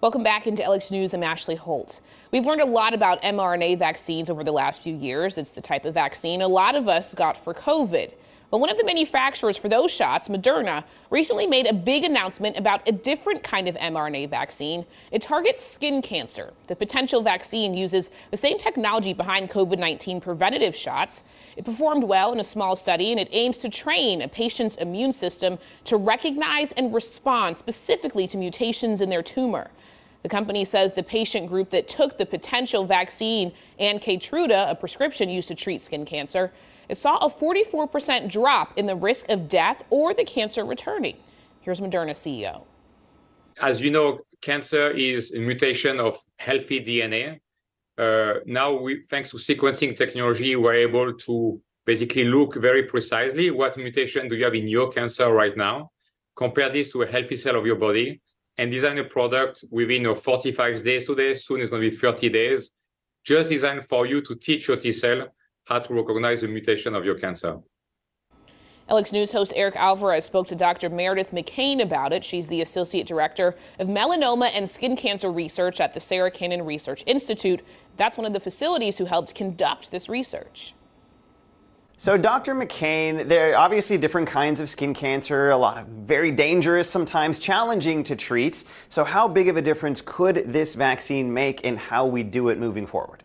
Welcome back into LX News. I'm Ashley Holt. We've learned a lot about mRNA vaccines over the last few years. It's the type of vaccine a lot of us got for COVID. But one of the manufacturers for those shots, Moderna, recently made a big announcement about a different kind of mRNA vaccine. It targets skin cancer. The potential vaccine uses the same technology behind COVID 19 preventative shots. It performed well in a small study and it aims to train a patient's immune system to recognize and respond specifically to mutations in their tumor. The company says the patient group that took the potential vaccine and Keytruda, a prescription used to treat skin cancer, it saw a 44% drop in the risk of death or the cancer returning. Here's Moderna CEO. As you know, cancer is a mutation of healthy DNA. Uh, now, we, thanks to sequencing technology, we're able to basically look very precisely what mutation do you have in your cancer right now, compare this to a healthy cell of your body, and design a product within you know, 45 days today. Soon it's going to be 30 days, just designed for you to teach your T cell how to recognize the mutation of your cancer. LX News host Eric Alvarez spoke to Dr. Meredith McKean about it. She's the Associate Director of Melanoma and Skin Cancer Research at the Sarah Cannon Research Institute. That's one of the facilities who helped conduct this research. So, Dr. McKean, there are obviously different kinds of skin cancer, a lot of very dangerous, sometimes challenging to treat. So, how big of a difference could this vaccine make in how we do it moving forward?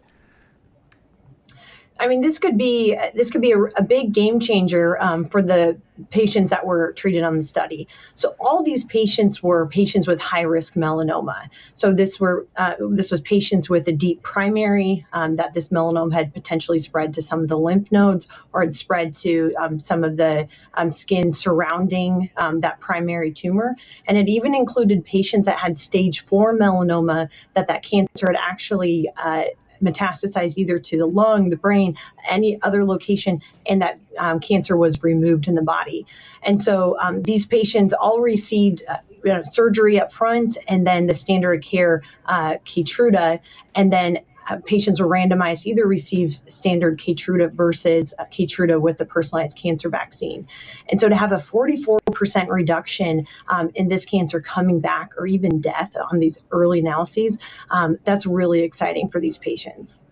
I mean, this could be this could be a, a big game changer um, for the patients that were treated on the study. So all these patients were patients with high risk melanoma. So this were uh, this was patients with a deep primary um, that this melanoma had potentially spread to some of the lymph nodes or had spread to um, some of the um, skin surrounding um, that primary tumor, and it even included patients that had stage four melanoma that that cancer had actually uh, metastasized either to the lung, the brain, any other location, and that um, cancer was removed in the body. And so um, these patients all received. Uh, you know, surgery up front, and then the standard of care uh, Keytruda, and then uh, patients were randomized either receive standard Keytruda versus uh, Keytruda with the personalized cancer vaccine. And so to have a 44% reduction um, in this cancer coming back or even death on these early analyses, um, that's really exciting for these patients.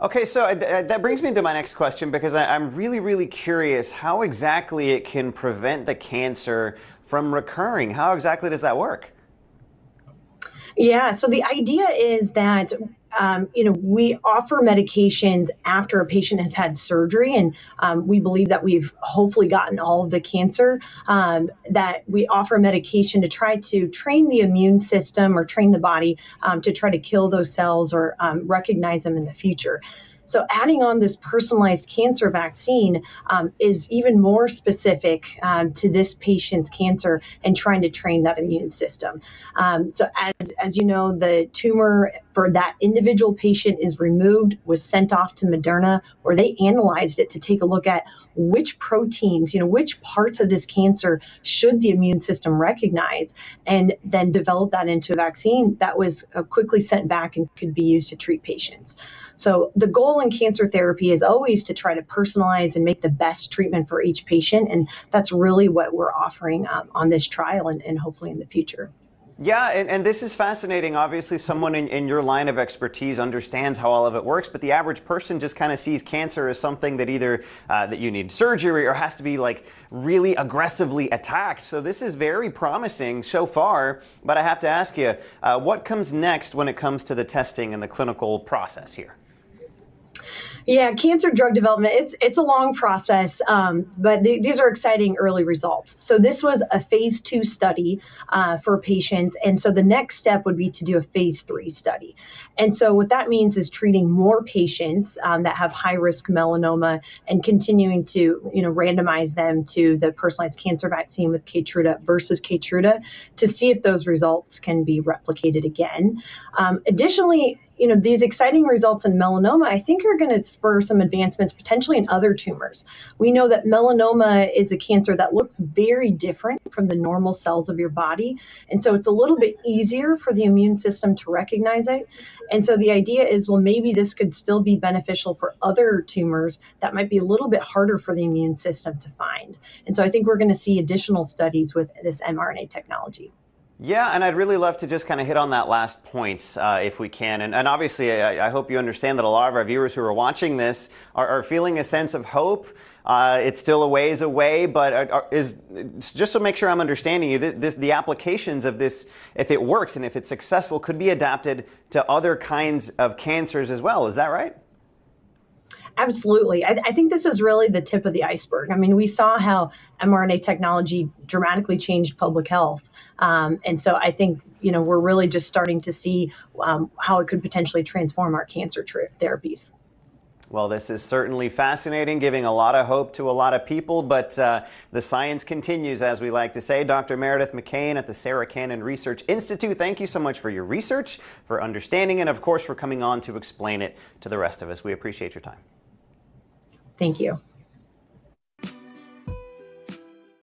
Okay, so uh, that brings me to my next question because I, am really, really curious how exactly it can prevent the cancer from recurring. How exactly does that work? Yeah, so the idea is that um, you know, we offer medications after a patient has had surgery, and um, we believe that we've hopefully gotten all of the cancer. Um, that we offer medication to try to train the immune system or train the body um, to try to kill those cells or um, recognize them in the future. So adding on this personalized cancer vaccine um, is even more specific um, to this patient's cancer and trying to train that immune system. Um, so as, as you know, the tumor for that individual patient is removed, was sent off to Moderna, where they analyzed it to take a look at which proteins, you know, which parts of this cancer should the immune system recognize, and then develop that into a vaccine that was uh, quickly sent back and could be used to treat patients. So the goal in cancer therapy is always to try to personalize and make the best treatment for each patient. And that's really what we're offering um, on this trial and, and hopefully in the future. Yeah, and, and, this is fascinating. Obviously, someone in, in, your line of expertise understands how all of it works, but the average person just kind of sees cancer as something that either uh, that you need surgery or has to be like really aggressively attacked. So this is very promising so far. But I have to ask you, uh, what comes next when it comes to the testing and the clinical process here? Yeah, cancer drug development, it's it's a long process, um, but th- these are exciting early results. So this was a phase two study uh, for patients, and so the next step would be to do a phase three study. And so what that means is treating more patients um, that have high risk melanoma and continuing to you know randomize them to the personalized cancer vaccine with Keytruda versus Keytruda to see if those results can be replicated again. Um, additionally, you know, these exciting results in melanoma, I think are going to spur some advancements potentially in other tumors. We know that melanoma is a cancer that looks very different from the normal cells of your body. And so it's a little bit easier for the immune system to recognize it. And so the idea is, well, maybe this could still be beneficial for other tumors that might be a little bit harder for the immune system to find. And so I think we're going to see additional studies with this mRNA technology. Yeah, and I'd really love to just kind of hit on that last point uh, if we can. And, and obviously, I, I, hope you understand that a lot of our viewers who are watching this are, are feeling a sense of hope. Uh, it's still a ways away, but are, is just to make sure I'm understanding you, this, the applications of this, if it works and if it's successful, could be adapted to other kinds of cancers as well. Is that right? Absolutely. I, I, think this is really the tip of the iceberg. I mean, we saw how mRNA technology dramatically changed public health. Um, and so I think, you know, we're really just starting to see um, how it could potentially transform our cancer therapies. Well, this is certainly fascinating, giving a lot of hope to a lot of people, but uh, the science continues, as we like to say. Dr. Meredith McKean at the Sarah Cannon Research Institute, thank you so much for your research, for understanding, and of course, for coming on to explain it to the rest of us. We appreciate your time. Thank you.